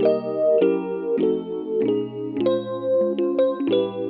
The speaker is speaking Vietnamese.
thank you.